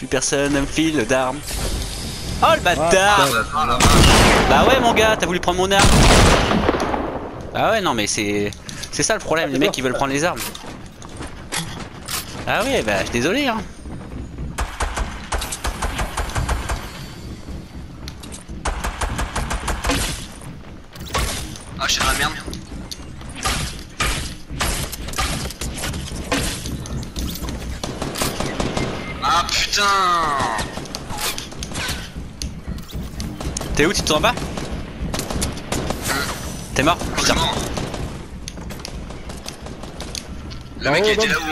Plus personne ne me file d'armes. Oh le bâtard Ah, Bah ouais mon gars, t'as voulu prendre mon arme Ah ouais non mais c'est... C'est ça le problème, les mecs qui veulent prendre les armes. Ah ouais bah je suis désolé hein. Ah, je suis dans la merde. Putain T'es où Tu te en bas T'es mort Putain. mort. Le mec ouais, était là où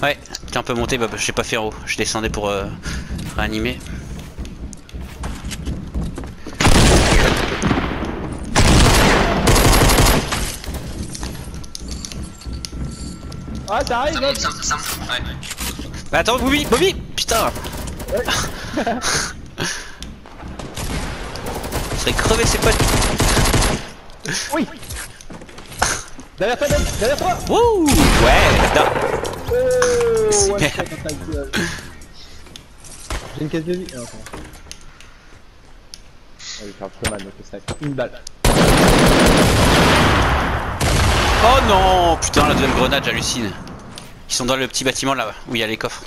on... Ouais, t'es un peu monté, bah, bah, je sais pas faire où. Je descendais pour euh, réanimer. Ah, Ça monte, ça monte. Ouais. Bah attends, Bobby, Bobby Putain Je serais crevé ses potes. Oui Derrière toi, Derrière toi Wouh Ouais. Oh Super. euh. J'ai une caisse de vie. Ah, attends. Ah, il fait très mal, donc c'est Une balle. Oh non Putain, la deuxième grenade, j'hallucine. Ils sont dans le petit bâtiment là où il y a les coffres.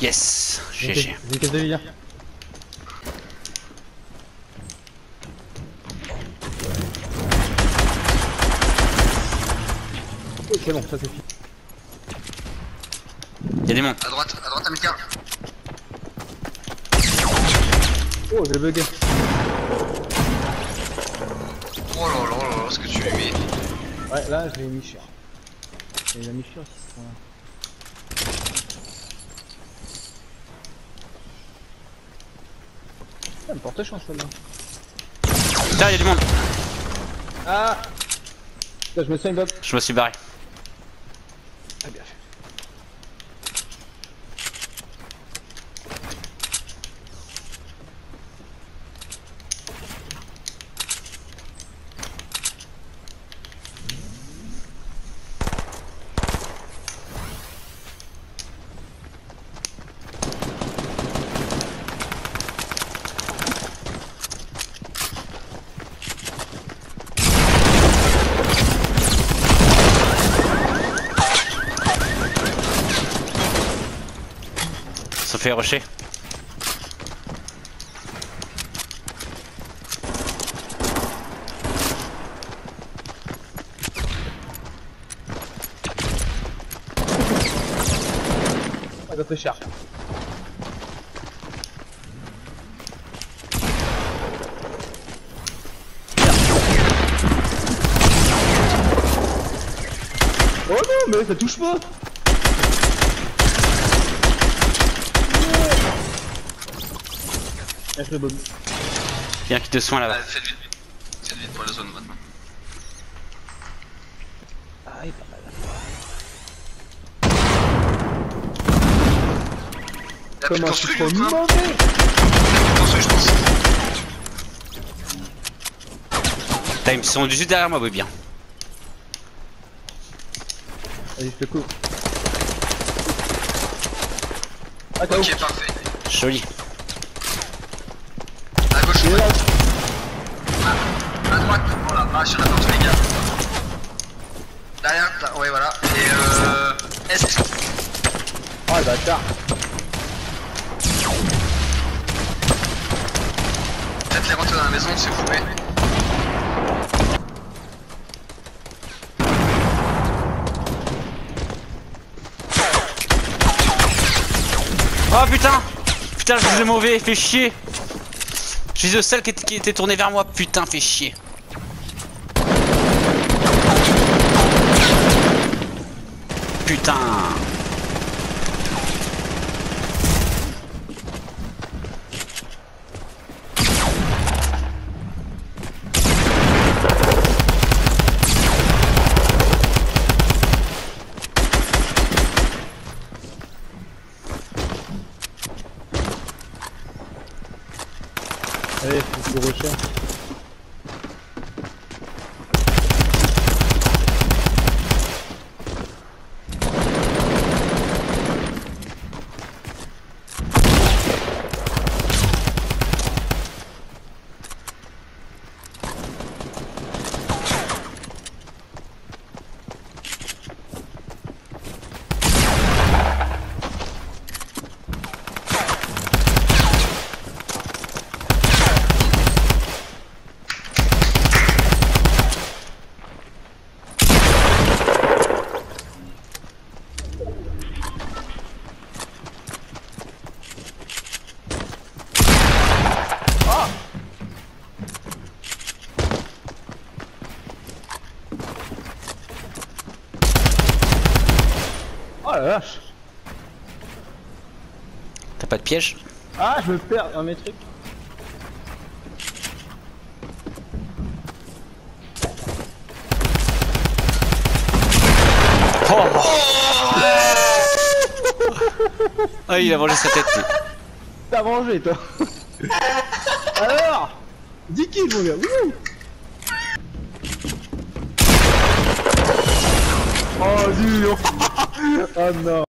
Yes GG. Oh, c'est bon, ça c'est fini. Il y a des mondes. À droite, à droite, Amika. Oh, j'ai bugué. Oh là là là là, ce que tu lui mets. Ouais, là, je l'ai mis cher. Il a mis cher, c'est ça. Ça me porte chance, celle-là. Putain, il y a du monde. Ah Là, je me suis Bob. Je me suis barré. Ah, bien fait. Fait rusher. Très cher. Oh non, mais ça touche pas Lâche le Bobby. Viens qui te soigne là-bas. Ah, faites vite. Faites vite pour la zone maintenant. Ah, il est pas mal. De Comment je suis trop mauvais je pense. Putain, ils sont juste derrière moi, Bobby. hein. Allez, je te couvre. Ah, Ok, parfait. Joli. À est ouais. là. Droite. Oh la partout, les gars. Derrière, ouais, voilà. Et euh. Est. Ah, le bâtard les rentrer dans la maison, vous plaît. Oh putain Putain, je suis mauvais, fait chier Je suis le seul qui, était tourné vers moi, putain, fait chier. Putain Allez, faut que je recherche. La vache T'as pas de piège Ah, je me perds dans mes trucs. Oh Ah, il a mangé sa tête. T'as mangé, toi Alors 10 kills, mon gars Wouh Oh, dur Oh non